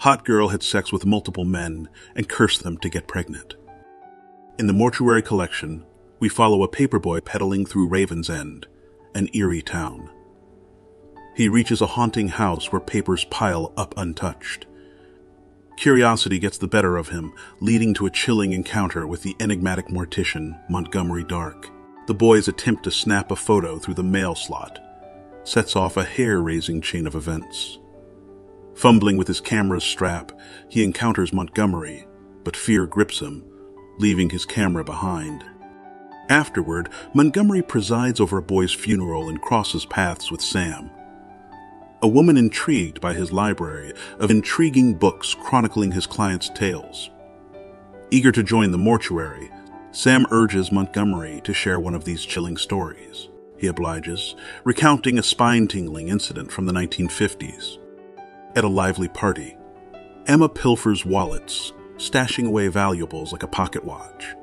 Hot Girl had sex with multiple men and cursed them to get pregnant. In the mortuary collection, we follow a paperboy pedaling through Raven's End, an eerie town. He reaches a haunting house where papers pile up untouched. Curiosity gets the better of him, leading to a chilling encounter with the enigmatic mortician, Montgomery Dark. The boy's attempt to snap a photo through the mail slot sets off a hair raising chain of events. Fumbling with his camera's strap, he encounters Montgomery, but fear grips him, leaving his camera behind. Afterward, Montgomery presides over a boy's funeral and crosses paths with Sam, a woman intrigued by his library of intriguing books chronicling his client's tales. Eager to join the mortuary, Sam urges Montgomery to share one of these chilling stories. He obliges, recounting a spine tingling incident from the 1950s. At a lively party, Emma pilfers wallets, stashing away valuables like a pocket watch.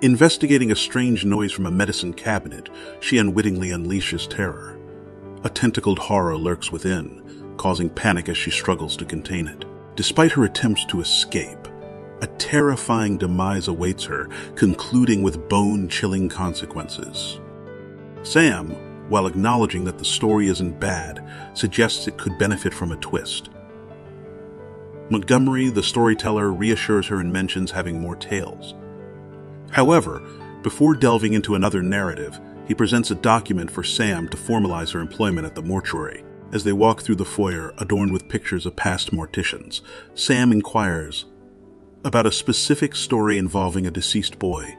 Investigating a strange noise from a medicine cabinet, she unwittingly unleashes terror. A tentacled horror lurks within, causing panic as she struggles to contain it. Despite her attempts to escape, a terrifying demise awaits her, concluding with bone chilling consequences. Sam, while acknowledging that the story isn't bad, suggests it could benefit from a twist. Montgomery, the storyteller, reassures her and mentions having more tales. However, before delving into another narrative, he presents a document for Sam to formalize her employment at the mortuary. As they walk through the foyer adorned with pictures of past morticians, Sam inquires about a specific story involving a deceased boy,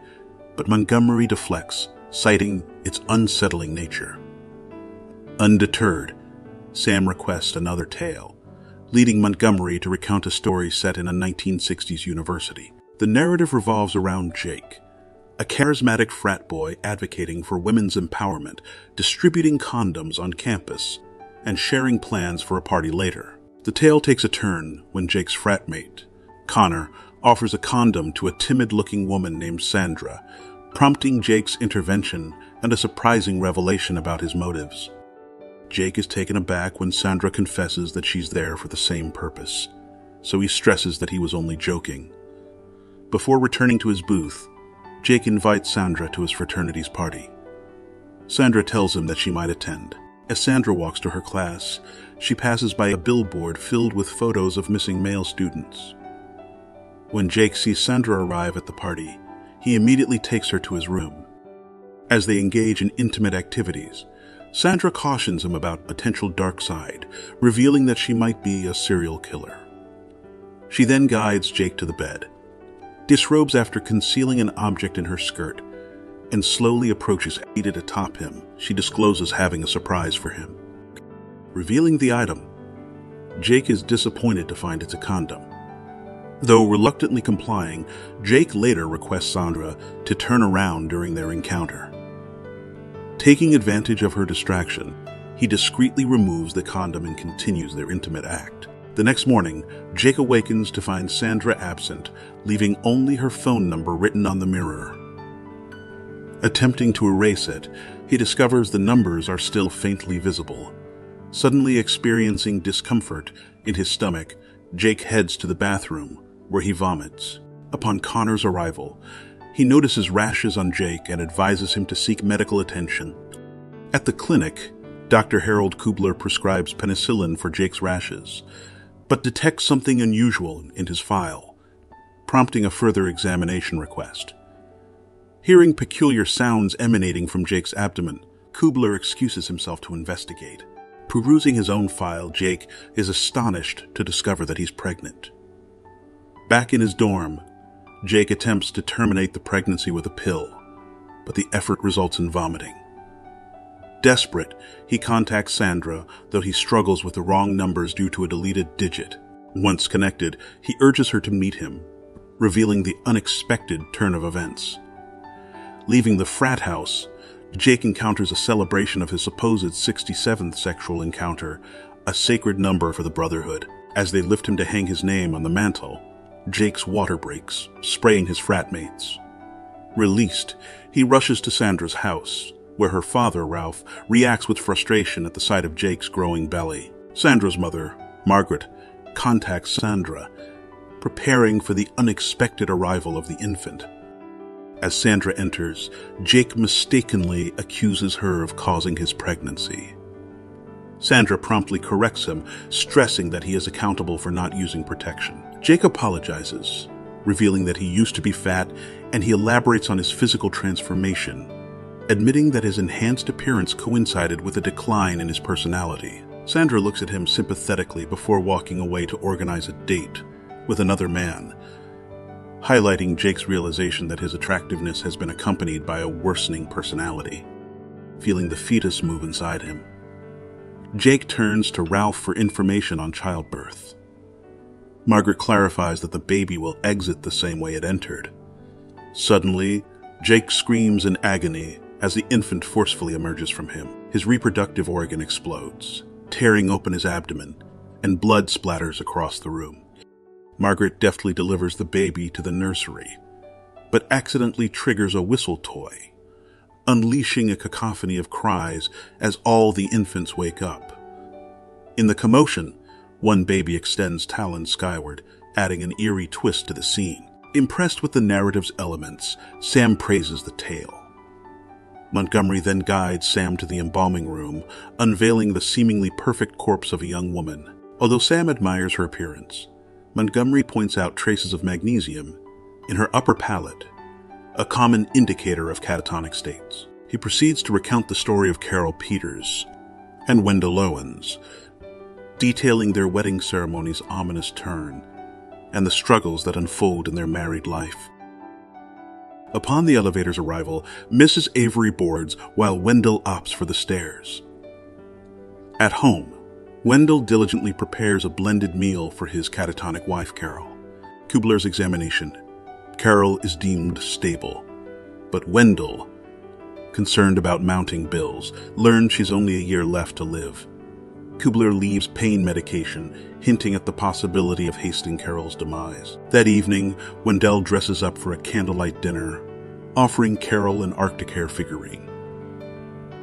but Montgomery deflects, citing its unsettling nature. Undeterred, Sam requests another tale, leading Montgomery to recount a story set in a 1960s university. The narrative revolves around Jake, a charismatic frat boy advocating for women's empowerment, distributing condoms on campus, and sharing plans for a party later. The tale takes a turn when Jake's frat mate, Connor, offers a condom to a timid looking woman named Sandra, prompting Jake's intervention and a surprising revelation about his motives. Jake is taken aback when Sandra confesses that she's there for the same purpose, so he stresses that he was only joking. Before returning to his booth, Jake invites Sandra to his fraternity's party. Sandra tells him that she might attend. As Sandra walks to her class, she passes by a billboard filled with photos of missing male students. When Jake sees Sandra arrive at the party, he immediately takes her to his room. As they engage in intimate activities, Sandra cautions him about potential dark side, revealing that she might be a serial killer. She then guides Jake to the bed disrobes after concealing an object in her skirt, and slowly approaches seated atop him. She discloses having a surprise for him. Revealing the item, Jake is disappointed to find it's a condom. Though reluctantly complying, Jake later requests Sandra to turn around during their encounter. Taking advantage of her distraction, he discreetly removes the condom and continues their intimate act. The next morning, Jake awakens to find Sandra absent, leaving only her phone number written on the mirror. Attempting to erase it, he discovers the numbers are still faintly visible. Suddenly experiencing discomfort in his stomach, Jake heads to the bathroom, where he vomits. Upon Connor's arrival, he notices rashes on Jake and advises him to seek medical attention. At the clinic, Dr. Harold Kubler prescribes penicillin for Jake's rashes, but detects something unusual in his file, prompting a further examination request. Hearing peculiar sounds emanating from Jake's abdomen, Kubler excuses himself to investigate. Perusing his own file, Jake is astonished to discover that he's pregnant. Back in his dorm, Jake attempts to terminate the pregnancy with a pill, but the effort results in vomiting. Desperate, he contacts Sandra, though he struggles with the wrong numbers due to a deleted digit. Once connected, he urges her to meet him, revealing the unexpected turn of events. Leaving the frat house, Jake encounters a celebration of his supposed 67th sexual encounter, a sacred number for the Brotherhood. As they lift him to hang his name on the mantle, Jake's water breaks, spraying his fratmates. Released, he rushes to Sandra's house, where her father, Ralph, reacts with frustration at the sight of Jake's growing belly. Sandra's mother, Margaret, contacts Sandra, preparing for the unexpected arrival of the infant. As Sandra enters, Jake mistakenly accuses her of causing his pregnancy. Sandra promptly corrects him, stressing that he is accountable for not using protection. Jake apologizes, revealing that he used to be fat, and he elaborates on his physical transformation, admitting that his enhanced appearance coincided with a decline in his personality. Sandra looks at him sympathetically before walking away to organize a date with another man, highlighting Jake's realization that his attractiveness has been accompanied by a worsening personality, feeling the fetus move inside him. Jake turns to Ralph for information on childbirth. Margaret clarifies that the baby will exit the same way it entered. Suddenly, Jake screams in agony as the infant forcefully emerges from him. His reproductive organ explodes, tearing open his abdomen, and blood splatters across the room. Margaret deftly delivers the baby to the nursery, but accidentally triggers a whistle toy, unleashing a cacophony of cries as all the infants wake up. In the commotion, one baby extends talons skyward, adding an eerie twist to the scene. Impressed with the narrative's elements, Sam praises the tale. Montgomery then guides Sam to the embalming room, unveiling the seemingly perfect corpse of a young woman. Although Sam admires her appearance, Montgomery points out traces of magnesium in her upper palate, a common indicator of catatonic states. He proceeds to recount the story of Carol Peters and Wendell Owens, detailing their wedding ceremony's ominous turn and the struggles that unfold in their married life. Upon the elevator's arrival, Mrs. Avery boards while Wendell opts for the stairs. At home, Wendell diligently prepares a blended meal for his catatonic wife, Carol. Kubler's examination. Carol is deemed stable, but Wendell, concerned about mounting bills, learns she's only a year left to live. Kubler leaves pain medication, hinting at the possibility of hasting Carol's demise. That evening, Wendell dresses up for a candlelight dinner, offering Carol an Arctic figurine.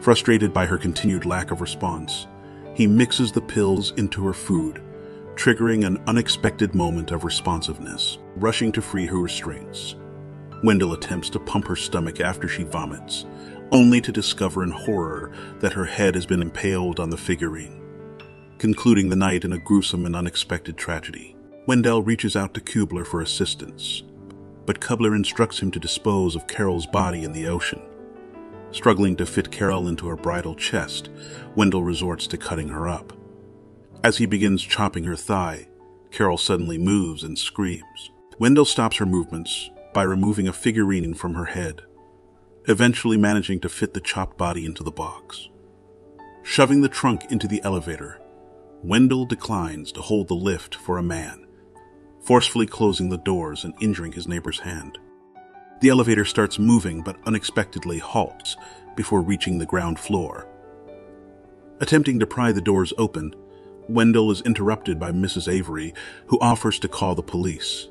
Frustrated by her continued lack of response, he mixes the pills into her food, triggering an unexpected moment of responsiveness, rushing to free her restraints. Wendell attempts to pump her stomach after she vomits, only to discover in horror that her head has been impaled on the figurine concluding the night in a gruesome and unexpected tragedy. Wendell reaches out to Kubler for assistance, but Kubler instructs him to dispose of Carol's body in the ocean. Struggling to fit Carol into her bridal chest, Wendell resorts to cutting her up. As he begins chopping her thigh, Carol suddenly moves and screams. Wendell stops her movements by removing a figurine from her head, eventually managing to fit the chopped body into the box. Shoving the trunk into the elevator, Wendell declines to hold the lift for a man, forcefully closing the doors and injuring his neighbor's hand. The elevator starts moving but unexpectedly halts before reaching the ground floor. Attempting to pry the doors open, Wendell is interrupted by Mrs. Avery, who offers to call the police.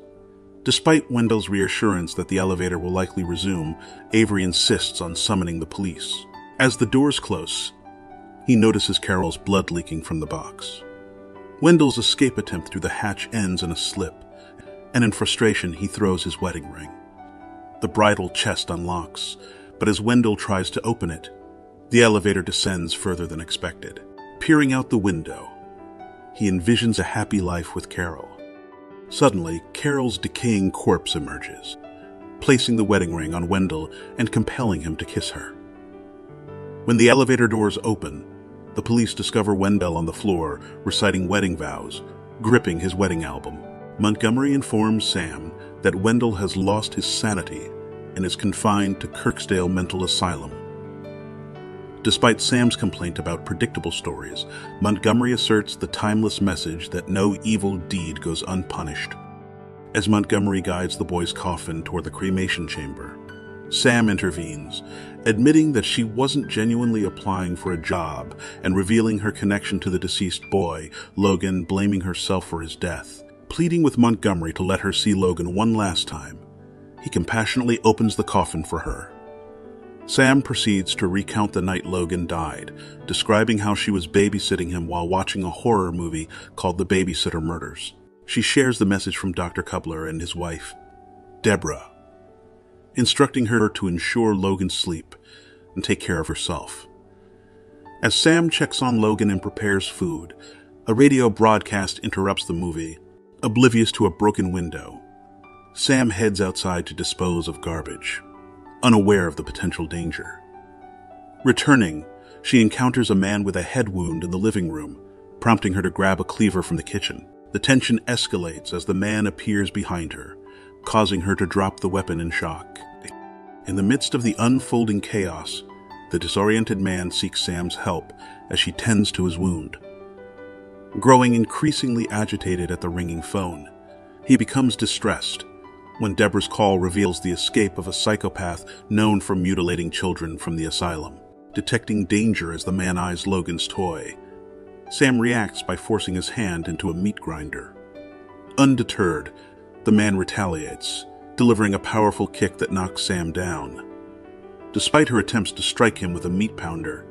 Despite Wendell's reassurance that the elevator will likely resume, Avery insists on summoning the police. As the doors close, he notices Carol's blood leaking from the box. Wendell's escape attempt through the hatch ends in a slip, and in frustration, he throws his wedding ring. The bridal chest unlocks, but as Wendell tries to open it, the elevator descends further than expected. Peering out the window, he envisions a happy life with Carol. Suddenly, Carol's decaying corpse emerges, placing the wedding ring on Wendell and compelling him to kiss her. When the elevator doors open, the police discover Wendell on the floor, reciting wedding vows, gripping his wedding album. Montgomery informs Sam that Wendell has lost his sanity and is confined to Kirksdale Mental Asylum. Despite Sam's complaint about predictable stories, Montgomery asserts the timeless message that no evil deed goes unpunished. As Montgomery guides the boy's coffin toward the cremation chamber, Sam intervenes, admitting that she wasn't genuinely applying for a job and revealing her connection to the deceased boy, Logan blaming herself for his death. Pleading with Montgomery to let her see Logan one last time, he compassionately opens the coffin for her. Sam proceeds to recount the night Logan died, describing how she was babysitting him while watching a horror movie called The Babysitter Murders. She shares the message from Dr. Kubler and his wife, Deborah, instructing her to ensure Logan's sleep and take care of herself. As Sam checks on Logan and prepares food, a radio broadcast interrupts the movie, oblivious to a broken window. Sam heads outside to dispose of garbage unaware of the potential danger. Returning, she encounters a man with a head wound in the living room, prompting her to grab a cleaver from the kitchen. The tension escalates as the man appears behind her, causing her to drop the weapon in shock. In the midst of the unfolding chaos, the disoriented man seeks Sam's help as she tends to his wound. Growing increasingly agitated at the ringing phone, he becomes distressed when Deborah's call reveals the escape of a psychopath known for mutilating children from the asylum. Detecting danger as the man eyes Logan's toy, Sam reacts by forcing his hand into a meat grinder. Undeterred, the man retaliates, delivering a powerful kick that knocks Sam down. Despite her attempts to strike him with a meat pounder,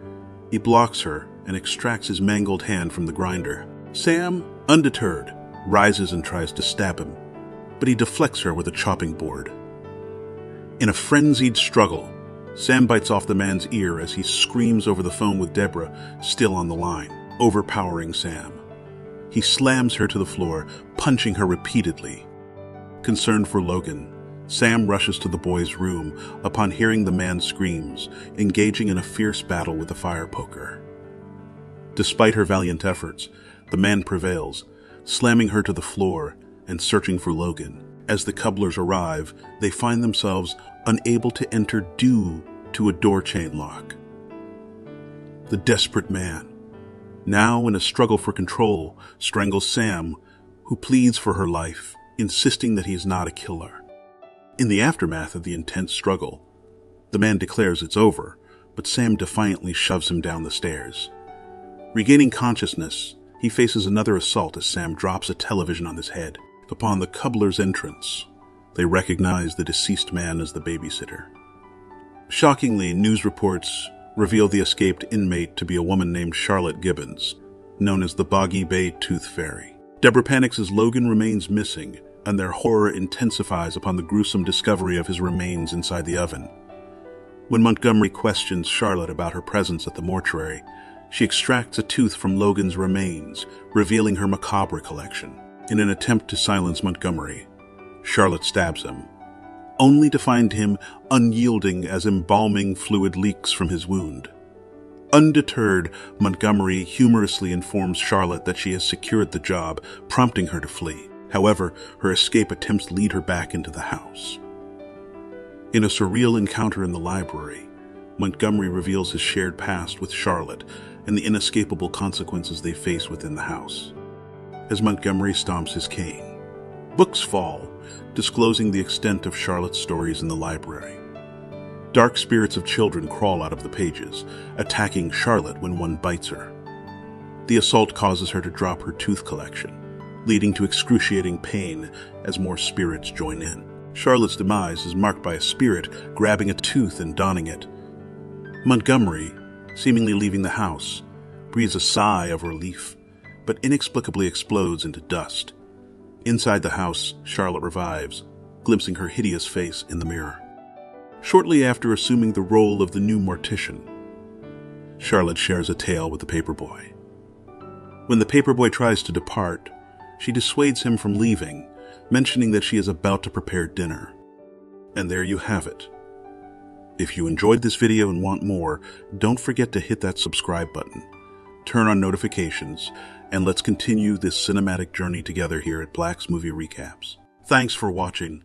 he blocks her and extracts his mangled hand from the grinder. Sam, undeterred, rises and tries to stab him, but he deflects her with a chopping board. In a frenzied struggle, Sam bites off the man's ear as he screams over the phone with Deborah still on the line, overpowering Sam. He slams her to the floor, punching her repeatedly. Concerned for Logan, Sam rushes to the boy's room upon hearing the man's screams, engaging in a fierce battle with the fire poker. Despite her valiant efforts, the man prevails, slamming her to the floor and searching for Logan. As the Kublers arrive, they find themselves unable to enter due to a door chain lock. The desperate man, now in a struggle for control, strangles Sam, who pleads for her life, insisting that he is not a killer. In the aftermath of the intense struggle, the man declares it's over, but Sam defiantly shoves him down the stairs. Regaining consciousness, he faces another assault as Sam drops a television on his head. Upon the Kubler's entrance, they recognize the deceased man as the babysitter. Shockingly, news reports reveal the escaped inmate to be a woman named Charlotte Gibbons, known as the Boggy Bay Tooth Fairy. Deborah panics as Logan remains missing, and their horror intensifies upon the gruesome discovery of his remains inside the oven. When Montgomery questions Charlotte about her presence at the mortuary, she extracts a tooth from Logan's remains, revealing her macabre collection. In an attempt to silence Montgomery, Charlotte stabs him, only to find him unyielding as embalming fluid leaks from his wound. Undeterred, Montgomery humorously informs Charlotte that she has secured the job, prompting her to flee. However, her escape attempts lead her back into the house. In a surreal encounter in the library, Montgomery reveals his shared past with Charlotte and the inescapable consequences they face within the house as Montgomery stomps his cane. Books fall, disclosing the extent of Charlotte's stories in the library. Dark spirits of children crawl out of the pages, attacking Charlotte when one bites her. The assault causes her to drop her tooth collection, leading to excruciating pain as more spirits join in. Charlotte's demise is marked by a spirit grabbing a tooth and donning it. Montgomery, seemingly leaving the house, breathes a sigh of relief but inexplicably explodes into dust. Inside the house, Charlotte revives, glimpsing her hideous face in the mirror. Shortly after assuming the role of the new mortician, Charlotte shares a tale with the paperboy. When the paperboy tries to depart, she dissuades him from leaving, mentioning that she is about to prepare dinner. And there you have it. If you enjoyed this video and want more, don't forget to hit that subscribe button, turn on notifications, and let's continue this cinematic journey together here at Black's Movie Recaps. Thanks for watching.